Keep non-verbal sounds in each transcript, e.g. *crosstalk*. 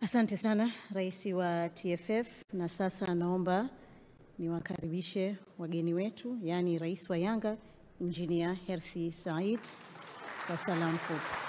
Asante sana Rais wa TFF, na sasa naomba niwakaribishe wageni wetu, yaani Rais wa Yanga Injinia Hersi Said kwa salamu fupi.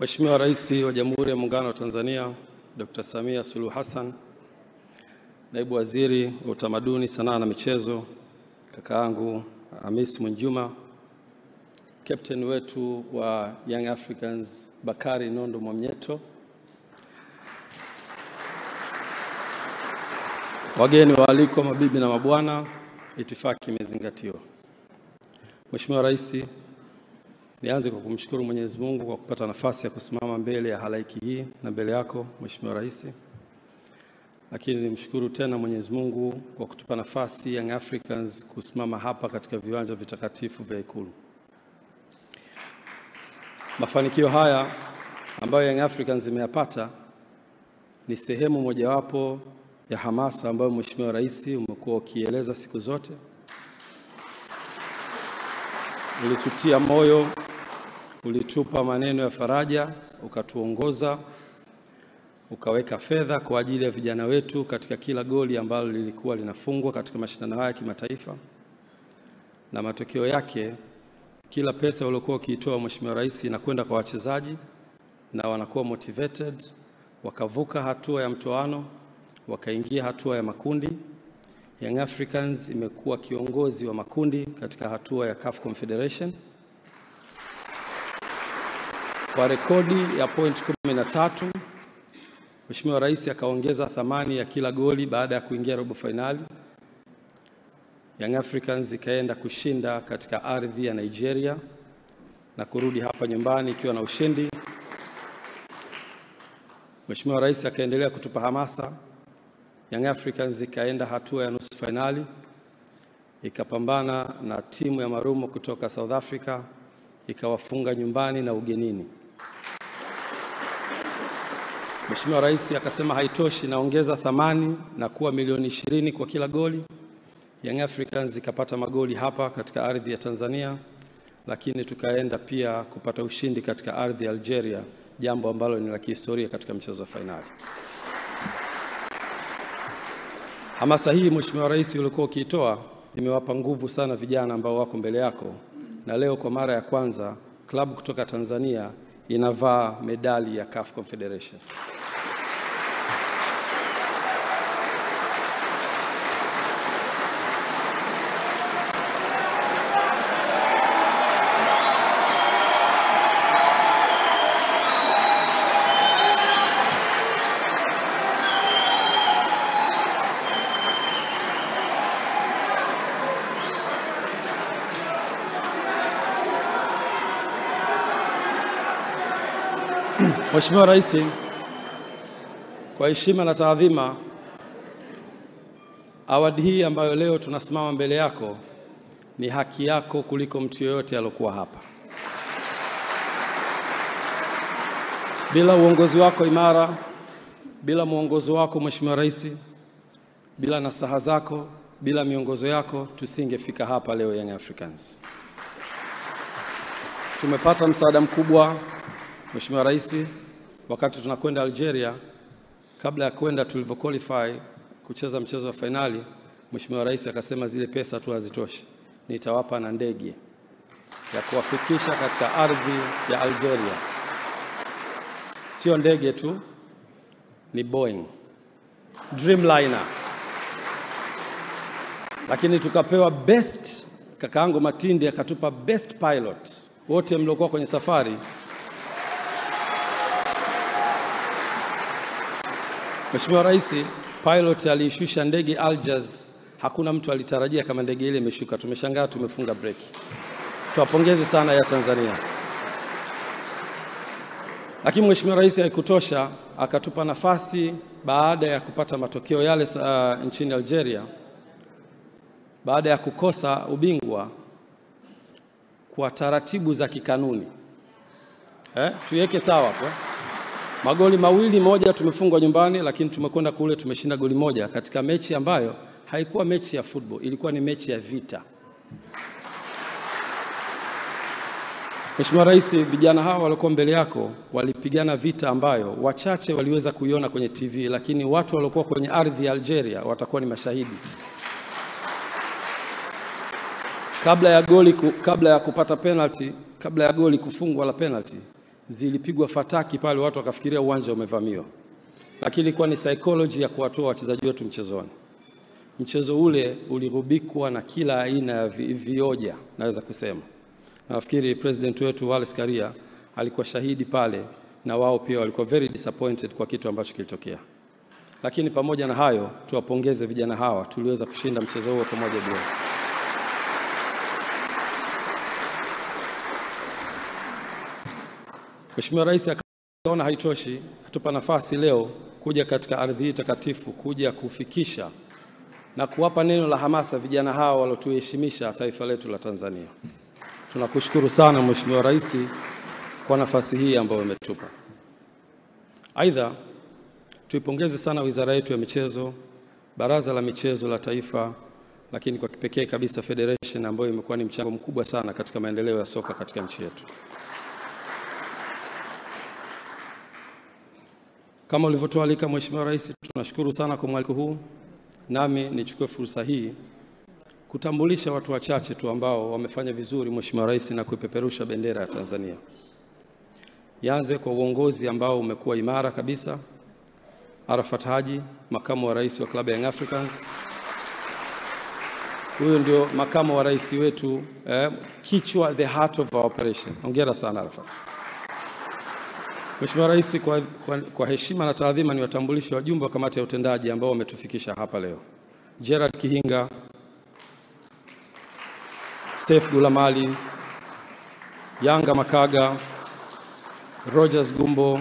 Mheshimiwa Rais wa Jamhuri ya Muungano wa Tanzania Dr. Samia Suluhu Hassan, Naibu Waziri wa Utamaduni, Sanaa na Michezo kakaangu Hamis Mwinjuma, Captain wetu wa Young Africans Bakari Nondo Mwamnyeto, wageni waalikwa, mabibi na mabwana, itifaki imezingatiwa. Mheshimiwa Rais, Nianze kwa kumshukuru Mwenyezi Mungu kwa kupata nafasi ya kusimama mbele ya halaiki hii na mbele yako Mheshimiwa Rais, lakini nimshukuru tena Mwenyezi Mungu kwa kutupa nafasi Young Africans kusimama hapa katika viwanja vitakatifu vya Ikulu. Mafanikio haya ambayo Young Africans imeyapata ni sehemu mojawapo ya hamasa ambayo Mheshimiwa Rais umekuwa ukieleza siku zote. Ulitutia moyo ulitupa maneno ya faraja, ukatuongoza, ukaweka fedha kwa ajili ya vijana wetu katika kila goli ambalo lilikuwa linafungwa katika mashindano haya ya kimataifa, na matokeo yake kila pesa uliokuwa ukiitoa Mheshimiwa Rais inakwenda kwa wachezaji na wanakuwa motivated, wakavuka hatua ya mtoano, wakaingia hatua ya makundi. Young Africans imekuwa kiongozi wa makundi katika hatua ya CAF Confederation kwa rekodi ya point 13. Mheshimiwa Rais akaongeza thamani ya kila goli baada ya kuingia robo fainali. Young Africans ikaenda kushinda katika ardhi ya Nigeria na kurudi hapa nyumbani ikiwa na ushindi. Mheshimiwa Rais akaendelea kutupa hamasa. Young Africans ikaenda hatua ya nusu fainali ikapambana na timu ya Marumo kutoka South Africa ikawafunga nyumbani na ugenini. Mheshimiwa Rais akasema haitoshi, naongeza thamani na kuwa milioni ishirini kwa kila goli. Young Africans ikapata magoli hapa katika ardhi ya Tanzania, lakini tukaenda pia kupata ushindi katika ardhi ya Algeria, jambo ambalo ni la kihistoria katika mchezo wa fainali. Hamasa hii Mheshimiwa Rais uliokuwa ukiitoa imewapa nguvu sana vijana ambao wako mbele yako, na leo kwa mara ya kwanza klabu kutoka Tanzania inavaa medali ya CAF Confederation. Mheshimiwa Rais, kwa heshima na taadhima, awadi hii ambayo leo tunasimama mbele yako ni haki yako kuliko mtu yoyote aliyokuwa hapa. Bila uongozi wako imara, bila mwongozo wako Mheshimiwa Rais, bila nasaha zako, bila miongozo yako, tusingefika hapa leo Young Africans. Tumepata msaada mkubwa Mheshimiwa Rais, wakati tunakwenda Algeria, kabla ya kwenda tulivyo qualify kucheza mchezo wa fainali, Mheshimiwa Rais akasema zile pesa tu hazitoshi, nitawapa na ndege ya kuwafikisha katika ardhi ya Algeria. Sio ndege tu, ni Boeing Dreamliner, lakini tukapewa best. Kakaangu Matindi akatupa best pilot. Wote mliokuwa kwenye safari Mheshimiwa Rais, pilot aliishusha ndege Algiers. Hakuna mtu alitarajia kama ndege ile imeshuka. Tumeshangaa, tumefunga breki. Tuwapongeze sana ya Tanzania. Lakini Mheshimiwa Rais haikutosha, akatupa nafasi baada ya kupata matokeo yale uh, nchini Algeria, baada ya kukosa ubingwa kwa taratibu za kikanuni eh, tuiweke sawa hapo. Magoli mawili, moja tumefungwa nyumbani, lakini tumekwenda kule tumeshinda goli moja katika mechi ambayo haikuwa mechi ya football, ilikuwa ni mechi ya vita. Mheshimiwa Rais, vijana hawa waliokuwa mbele yako walipigana vita ambayo wachache waliweza kuiona kwenye TV, lakini watu waliokuwa kwenye ardhi ya Algeria watakuwa ni mashahidi. Kabla ya goli ku, kabla ya kupata penalty, kabla ya goli kufungwa la penalty, zilipigwa fataki pale, watu wakafikiria uwanja umevamiwa, lakini ilikuwa ni psychology ya kuwatoa wachezaji wetu mchezoni. Mchezo ule ulirubikwa na kila aina ya vi, vioja naweza kusema. Na nafikiri president wetu Wallace Karia alikuwa shahidi pale, na wao pia walikuwa very disappointed kwa kitu ambacho kilitokea. Lakini pamoja na hayo, tuwapongeze vijana hawa, tuliweza kushinda mchezo huo pamoja bila Mheshimiwa Rais akaona haitoshi, atupa nafasi leo kuja katika ardhi hii takatifu kuja kufikisha na kuwapa neno la hamasa vijana hawa waliotuheshimisha taifa letu la Tanzania. Tunakushukuru sana Mheshimiwa Rais kwa nafasi hii ambayo umetupa. Aidha, tuipongeze sana wizara yetu ya michezo, Baraza la Michezo la Taifa, lakini kwa kipekee kabisa Federation ambayo imekuwa ni mchango mkubwa sana katika maendeleo ya soka katika nchi yetu. Kama ulivyotualika Mheshimiwa Rais, tunashukuru sana kwa mwaliko huu. Nami nichukue fursa hii kutambulisha watu wachache tu ambao wamefanya vizuri Mheshimiwa Rais na kuipeperusha bendera ya Tanzania. Yanze kwa uongozi ambao umekuwa imara kabisa. Arafat Haji, makamu wa rais wa klabu ya Young Africans. Huyu ndio makamu wa rais wetu eh, kichwa, the heart of our operation. Hongera sana Arafat. Mheshimiwa Rais, kwa, kwa, kwa heshima na taadhima ni watambulishi wajumbe wa kamati ya utendaji ambao wametufikisha hapa leo. Gerard Kihinga, Seif Gulamali, Yanga Makaga, Rogers Gumbo,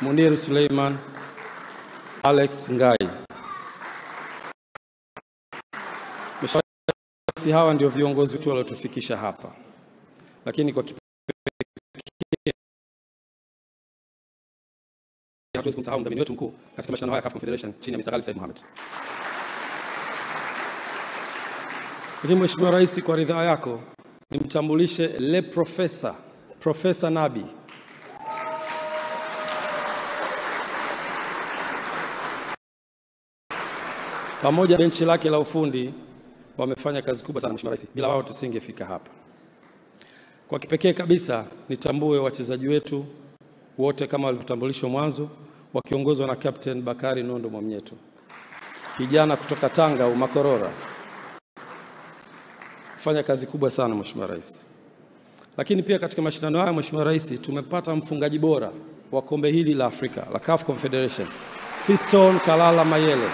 Munir Suleiman, Alex Ngai. Mheshimiwa Rais, hawa ndio viongozi wetu waliotufikisha hapa, lakini kwa hatuwezi kumsahau mdhamini wetu mkuu katika mashindano haya CAF Confederation chini ya Mr. Ghalib Said Mohamed. Lakini Mheshimiwa Rais, kwa ridhaa yako nimtambulishe le profesa Profesa Nabi pamoja benchi lake la ufundi wamefanya kazi kubwa sana Mheshimiwa Rais, bila wao tusingefika hapa. Kwa kipekee kabisa nitambue wachezaji wetu wote kama walivyotambulishwa mwanzo wakiongozwa na Captain Bakari Nondo Mwamnyeto, kijana kutoka Tanga Umakorora, fanya kazi kubwa sana Mheshimiwa Rais. Lakini pia katika mashindano haya Mheshimiwa Rais, tumepata mfungaji bora wa kombe hili la Afrika la CAF Confederation, Fiston Kalala Mayele.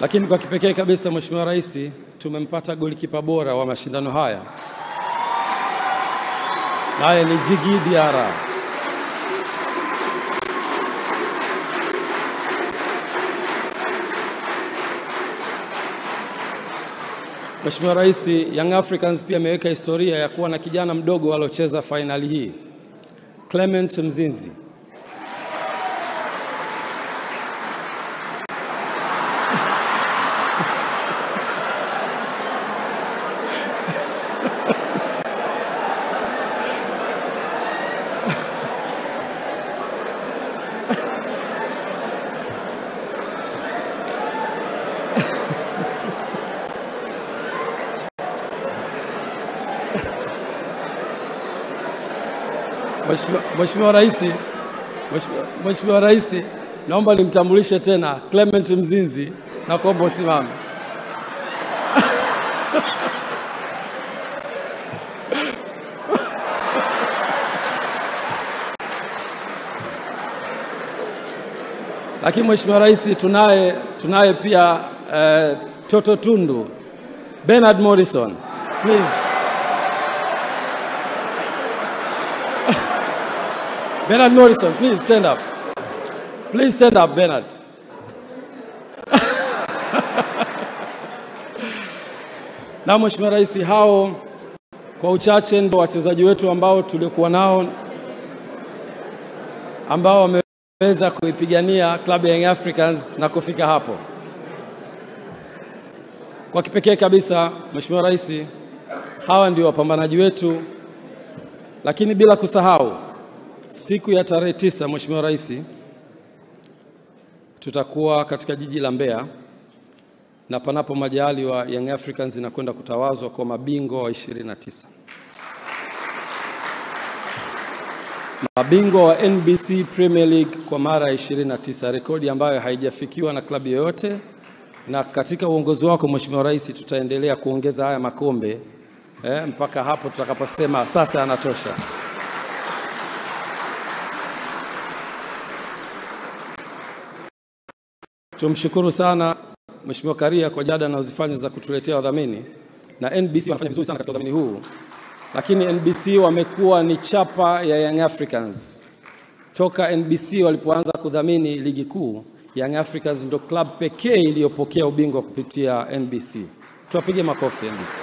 Lakini kwa kipekee kabisa Mheshimiwa Rais, tumempata golikipa bora wa mashindano haya, naye ni Jigi Diara. Mheshimiwa Rais, Young Africans pia ameweka historia ya kuwa na kijana mdogo aliocheza fainali hii, Clement Mzinzi. Mheshimiwa Rais, Mheshimiwa Rais, naomba nimtambulishe tena Clement Mzinzi na kuomba usimame. *laughs* Lakini Mheshimiwa Rais, tunaye tunaye pia uh, Toto Tundu Bernard Morrison, please. Bernard Morrison, please stand up. Please stand up, Bernard. *laughs* Na Mheshimiwa Rais, hao kwa uchache ndio wachezaji wetu ambao tuliokuwa nao ambao wameweza kuipigania klabu ya Young Africans na kufika hapo. Kwa kipekee kabisa, Mheshimiwa Rais, hawa ndio wapambanaji wetu, lakini bila kusahau siku ya tarehe tisa, Mheshimiwa Rais, tutakuwa katika jiji la Mbeya na panapo majaliwa Young Africans inakwenda kutawazwa kwa mabingwa wa 29 mabingwa wa NBC Premier League kwa mara ya 29, rekodi ambayo haijafikiwa na klabu yoyote. Na katika uongozi wako Mheshimiwa Rais, tutaendelea kuongeza haya makombe eh, mpaka hapo tutakaposema sasa yanatosha. Tumshukuru sana Mheshimiwa Karia kwa jada anazozifanya za kutuletea wadhamini, na NBC wanafanya vizuri sana katika udhamini huu, lakini NBC wamekuwa ni chapa ya Young Africans toka NBC walipoanza kudhamini ligi kuu. Young Africans ndio club pekee iliyopokea ubingwa kupitia NBC. Tuwapige makofi NBC.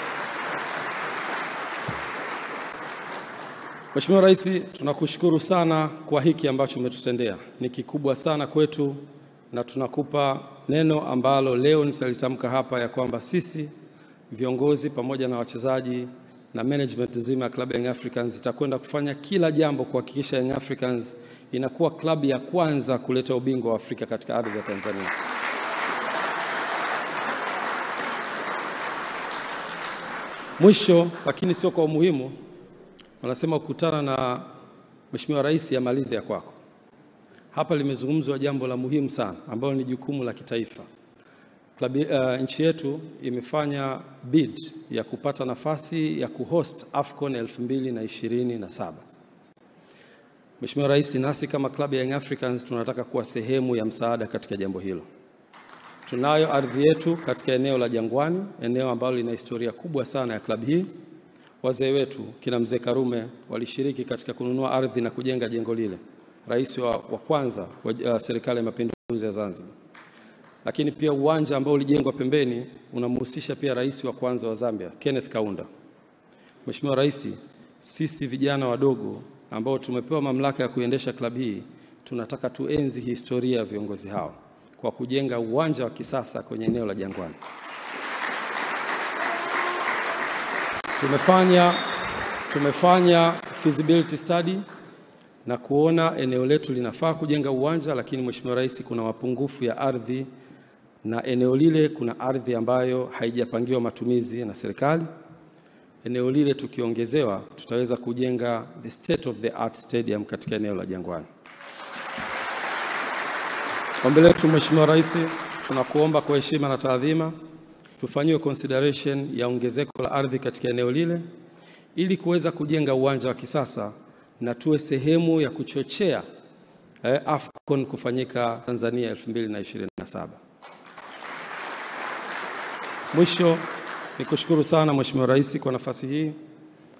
Mheshimiwa Rais, tunakushukuru sana kwa hiki ambacho umetutendea, ni kikubwa sana kwetu, na tunakupa neno ambalo leo nitalitamka hapa ya kwamba sisi viongozi pamoja na wachezaji na management nzima ya club ya Young Africans itakwenda kufanya kila jambo kuhakikisha Young Africans inakuwa klabu ya kwanza kuleta ubingwa wa Afrika katika ardhi ya Tanzania. Mwisho lakini sio kwa umuhimu, wanasema kukutana na Mheshimiwa Rais yamalize ya kwako. Hapa limezungumzwa jambo la muhimu sana ambalo ni jukumu la kitaifa. Klabu, uh, nchi yetu imefanya bid ya kupata nafasi ya kuhost AFCON 2027. Mheshimiwa Rais, nasi kama klabu ya Young Africans tunataka kuwa sehemu ya msaada katika jambo hilo. Tunayo ardhi yetu katika eneo la Jangwani, eneo ambalo lina historia kubwa sana ya klabu hii. Wazee wetu kina mzee Karume walishiriki katika kununua ardhi na kujenga jengo lile, rais wa, wa kwanza wa uh, serikali ya mapinduzi ya Zanzibar. Lakini pia uwanja ambao ulijengwa pembeni unamhusisha pia rais wa kwanza wa Zambia Kenneth Kaunda. Mheshimiwa Rais, sisi vijana wadogo ambao tumepewa mamlaka ya kuendesha klabu hii tunataka tuenzi historia ya viongozi hao kwa kujenga uwanja wa kisasa kwenye eneo la Jangwani. Tumefanya, tumefanya feasibility study na kuona eneo letu linafaa kujenga uwanja, lakini Mheshimiwa Rais, kuna mapungufu ya ardhi na eneo lile kuna ardhi ambayo haijapangiwa matumizi na serikali. Eneo lile tukiongezewa, tutaweza kujenga the state of the art stadium katika eneo la Jangwani. Ombi letu Mheshimiwa Rais, tunakuomba kwa heshima na taadhima tufanyiwe consideration ya ongezeko la ardhi katika eneo lile ili kuweza kujenga uwanja wa kisasa na tuwe sehemu ya kuchochea eh, AFCON kufanyika Tanzania 2027. Mwisho ni kushukuru sana Mheshimiwa Rais kwa nafasi hii.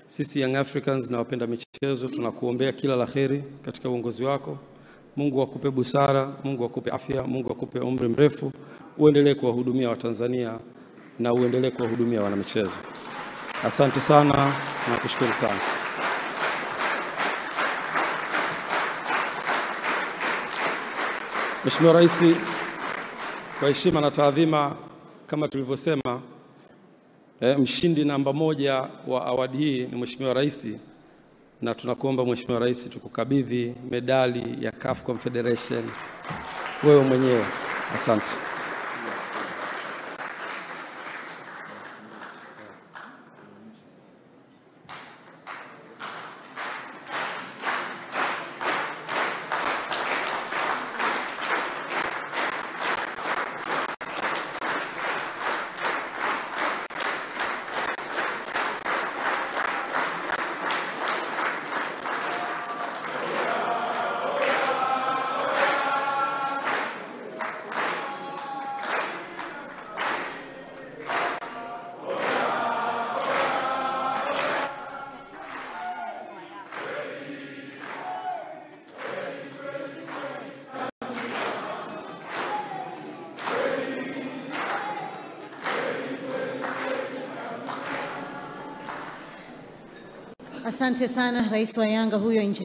Sisi Young Africans na wapenda michezo tunakuombea kila la heri katika uongozi wako. Mungu akupe busara, Mungu akupe afya, Mungu akupe umri mrefu, uendelee kuwahudumia Watanzania na uendelee kuwahudumia wanamichezo. Asante sana, na kushukuru sana. Mheshimiwa Rais, kwa heshima na taadhima, kama tulivyosema, e, mshindi namba moja wa awadi hii ni Mheshimiwa Rais, na tunakuomba Mheshimiwa Rais tukukabidhi medali ya CAF Confederation wewe mwenyewe. Asante. Asante sana rais wa Yanga huyo Injinia